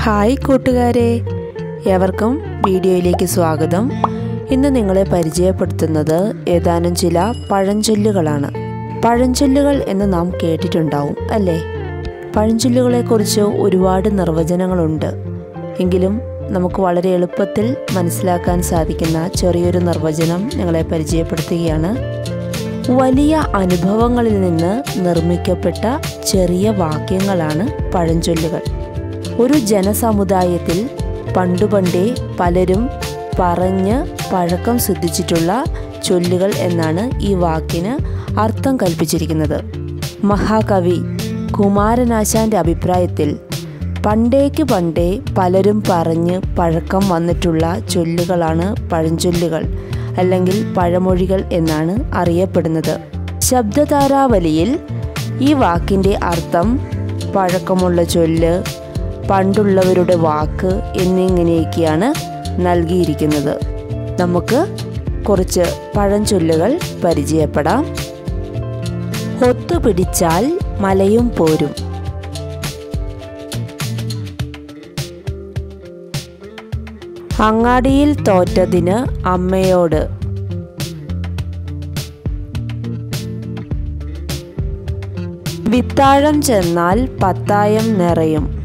Hi കൂട്ടുകാരെ. എവർക്കും വീഡിയോയിലേക്ക് സ്വാഗതം. ഇന്ന് നിങ്ങളെ പരിചയപ്പെടുത്തുന്നത് ഏതാനും ചില പഴഞ്ചൊല്ലുകളാണ്. പഴഞ്ചൊല്ലുകൾ എന്ന് നാം കേട്ടിട്ടുണ്ടാവും അല്ലേ? പഴഞ്ചൊല്ലുകളെക്കുറിച്ച് ഒരുപാട് നിർവചനങ്ങളുണ്ട്. എങ്കിലും നമുക്ക് വളരെ എളുപ്പത്തിൽ മനസ്സിലാക്കാൻ സാധിക്കുന്ന ചെറിയൊരു നിർവചനം നിങ്ങളെ പരിചയപ്പെടുത്തുകയാണ്. വലിയ അനുഭവങ്ങളിൽ നിന്ന് നിർമ്മിക്കപ്പെട്ട ചെറിയ വാക്യങ്ങളാണ് പഴഞ്ചൊല്ലുകൾ. ഒരു ജനസമുദായത്തിൽ പണ്ടുപണ്ടേ പലരും പറഞ്ഞ് പഴക്കം സിദ്ധിച്ചിട്ടുള്ള ചൊല്ലുകൾ എന്നാണ് ഈ വാക്കിന് അർത്ഥം കൽപ്പിച്ചിരിക്കുന്നത്. മഹാകവി കുമാരനാശാന്റെ അഭിപ്രായത്തിൽ പണ്ടേക്ക് പണ്ടേ പലരും പറഞ്ഞ് പഴക്കം വന്നിട്ടുള്ള ചൊല്ലുകളാണ് പഴഞ്ചൊല്ലുകൾ അല്ലെങ്കിൽ പഴമൊഴികൾ എന്നാണ് അറിയപ്പെടുന്നത്. ശബ്ദതാരാവലിയിൽ ഈ വാക്കിന്റെ അർത്ഥം പഴക്കമുള്ള ചൊല്ല് പണ്ടുള്ളവരുടെ വാക്ക് എന്നിങ്ങനെയൊക്കെയാണ് നൽകിയിരിക്കുന്നത്. നമുക്ക് കുറച്ച് പഴഞ്ചൊല്ലുകൾ പരിചയപ്പെടാം. ഒത്തുപിടിച്ചാൽ മലയും പോരും. അങ്ങാടിയിൽ തോറ്റതിന് അമ്മയോട്. വിത്താഴം ചെന്നാൽ പത്തായം നിറയും.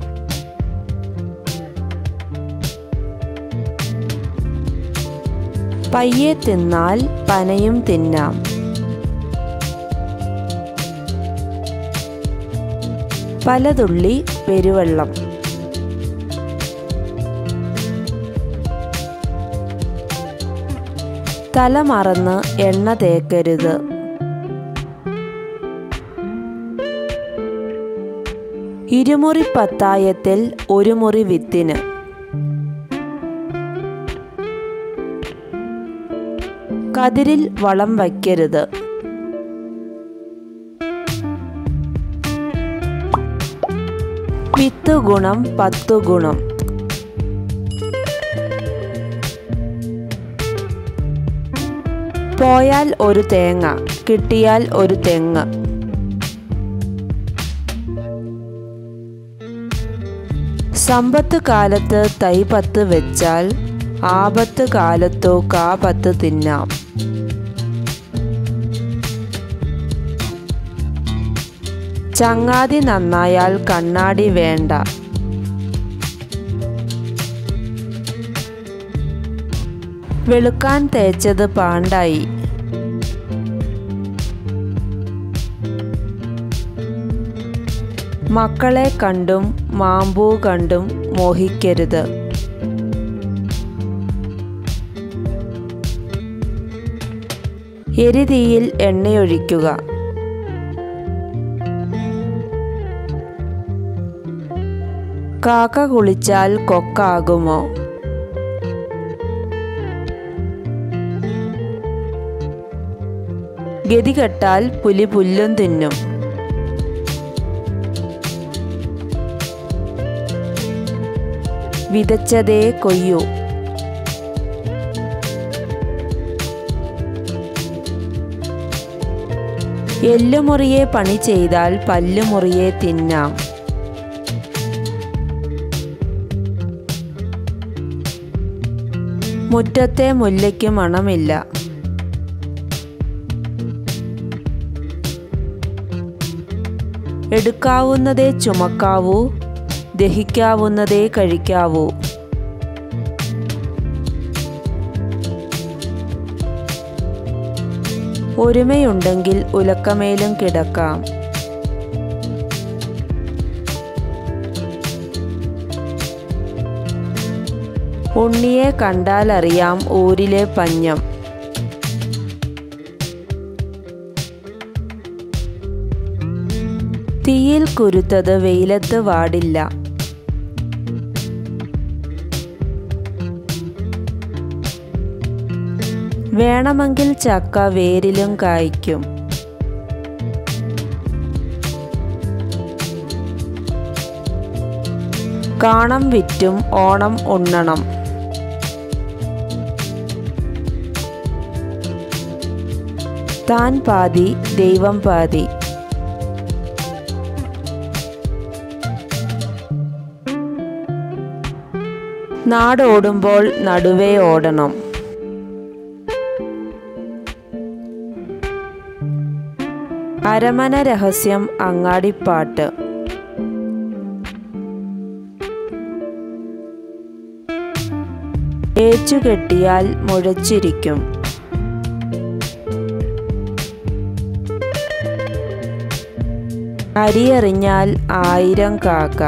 പയ്യെ തിന്നാൽ പനയും തിന്നാം. പലതുള്ളി പെരുവെള്ളം. തല മറന്ന് എണ്ണ തേക്കരുത്. ഇരുമുറി പത്തായത്തിൽ ഒരു മുറി വിത്തിന്. കതിരിൽ വളം വയ്ക്കരുത്. വിത്ത് ഗുണം പത്തു ഗുണം. പോയാൽ ഒരു തേങ്ങ കിട്ടിയാൽ ഒരു തെങ്ങ്. സമ്പത്ത് കാലത്ത് തൈ പത്ത് വെച്ചാൽ ആപത്ത് കാലത്തോ കാപത്ത് തിന്നാം ചങ്ങാതി നന്നായാൽ കണ്ണാടി വേണ്ട. വെളുക്കാൻ തേച്ചത് പാണ്ടായി. മക്കളെ കണ്ടും മാമ്പൂ കണ്ടും മോഹിക്കരുത്. എരിതീയിൽ എണ്ണയൊഴിക്കുക. കാക്ക കുളിച്ചാൽ കൊക്കാകുമോ? ഗതികെട്ടാൽ പുലി പുല്ലും തിന്നും. വിതച്ചതേ കൊയ്യൂ. എല്ലുമുറിയെ പണി ചെയ്താൽ പല്ലുമുറിയെ തിന്നാം. മുറ്റത്തെ മുല്ലയ്ക്ക് മണമില്ല. എടുക്കാവുന്നതേ ചുമക്കാവൂ ദഹിക്കാവുന്നതേ കഴിക്കാവൂ. ഒരുമയുണ്ടെങ്കിൽ ഉലക്കമേലും കിടക്കാം. ഉണ്ണിയെ കണ്ടാലറിയാം ഊരിലെ പഞ്ഞം. തീയിൽ കുരുത്തത് വെയിലത്ത് വാടില്ല. വേണമെങ്കിൽ ചക്ക വേരിലും കായ്ക്കും. കാണം വിറ്റും ഓണം ഉണ്ണണം. താൻ പാതി ദൈവം പാതി. നാടോടുമ്പോൾ നടുവേ ഓടണം. അരമന രഹസ്യം അങ്ങാടിപ്പാട്ട്. ഏച്ചുകെട്ടിയാൽ മുഴച്ചിരിക്കും. അരിയെറിഞ്ഞാൽ ആയിരം കാക്ക.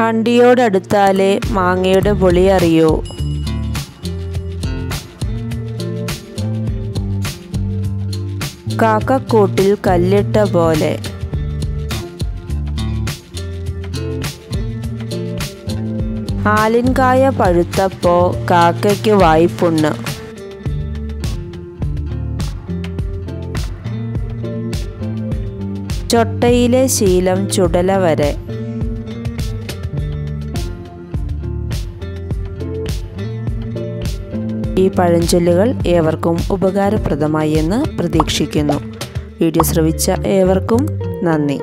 കണ്ടിയോടടുത്താലേ മാങ്ങയുടെ പൊളി അറിയൂ. കാക്കക്കൂട്ടിൽ കല്ലിട്ട പോലെ. ആലിൻകായ പഴുത്തപ്പോ കാക്കയ്ക്ക് വായ്പുണ്ണ്. ചൊട്ടയിലെ ശീലം ചുടല വരെ ഈ പഴഞ്ചൊല്ലുകൾ ഏവർക്കും ഉപകാരപ്രദമായി എന്ന് പ്രതീക്ഷിക്കുന്നു. വീഡിയോ ശ്രവിച്ച ഏവർക്കും നന്ദി.